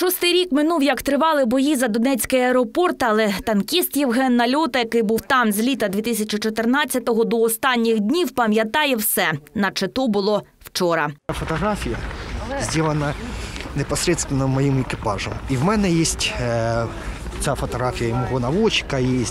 Шостий рік минув, як тривали бої за Донецький аеропорт, але танкіст Євген Нальота, який був там з літа 2014-го до останніх днів, пам'ятає все, наче то було вчора. Фотографія зроблена непосредственно моїм екіпажем. І в мене є е, ця фотографія і мого наводчика є.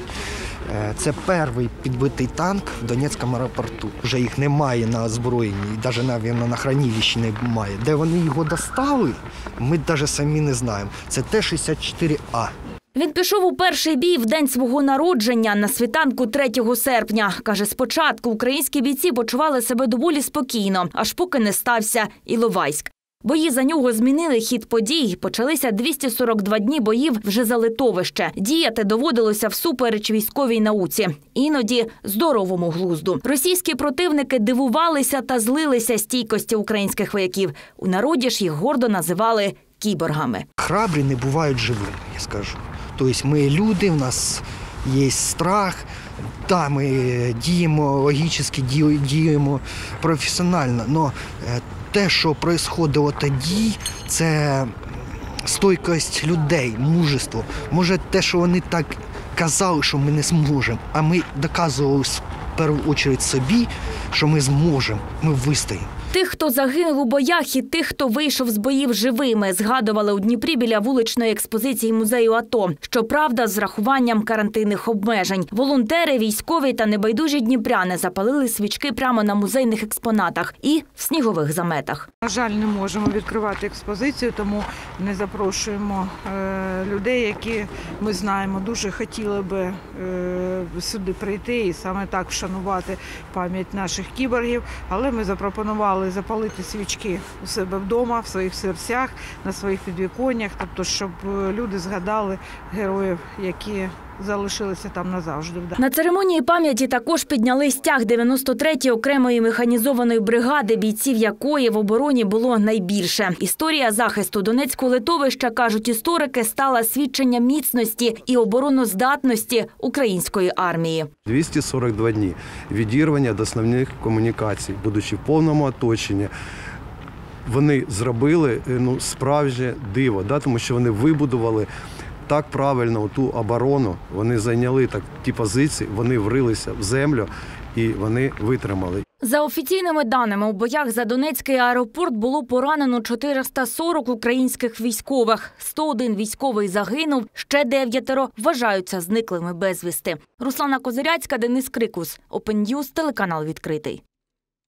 Е, Це перший підбитий танк в Донецькому аеропорту. Вже їх немає на озброєнні, навіть навіть на хранилищі немає. Де вони його достали, ми навіть самі не знаємо. Це Т-64А. Він пішов у перший бій в день свого народження на світанку 3 серпня. Каже, спочатку українські бійці почували себе доволі спокійно, аж поки не стався Іловайськ. Бої за нього змінили хід подій. Почалися 242 дні боїв вже за литовище. Діяти доводилося всупереч військовій науці, іноді здоровому глузду. Російські противники дивувалися та злилися стійкості українських вояків. У народі ж їх гордо називали кіборгами. Храбрі не бувають живими, я скажу. Тобто ми люди, в нас є страх. Да, ми діємо логічно, ді- діємо професіонально, але те, що відбувається тоді, це стойкость людей, мужество. Може, те, що вони так казали, що ми не зможемо, а ми доказували в першу чергу собі, що ми зможемо, ми вистоїмо. Тих, хто загинув у боях, і тих, хто вийшов з боїв живими, згадували у Дніпрі біля вуличної експозиції музею АТО. Щоправда, з рахуванням карантинних обмежень. Волонтери, військові та небайдужі дніпряни запалили свічки прямо на музейних експонатах і в снігових заметах. На жаль, не можемо відкривати експозицію, тому не запрошуємо е, людей, які ми знаємо, дуже хотіли би е, сюди прийти і саме так вшанувати пам'ять наших кіборгів. Але ми запропонували запалити свічки у себе вдома, в своїх серцях, на своїх підвіконнях, тобто, щоб е, люди згадали героїв, які залишилися там назавжди. На церемонії пам'яті також підняли стяг 93-ї окремої механізованої бригади, бійців якої в обороні було найбільше. Історія захисту Донецького литовища, кажуть історики, стала свідченням міцності і обороноздатності української армії. 242 дні відірвання до основних комунікацій, будучи в повному оточенні. Вони зробили е, ну, справжнє диво, да, тому що вони вибудували так правильно ту оборону, вони зайняли так ті позиції, вони врилися в землю і вони витримали. За офіційними даними, у боях за Донецький аеропорт було поранено 440 українських військових. 101 військовий загинув, ще дев'ятеро вважаються зниклими безвісти. Руслана Козиряцька, Денис Крикус, Open телеканал відкритий.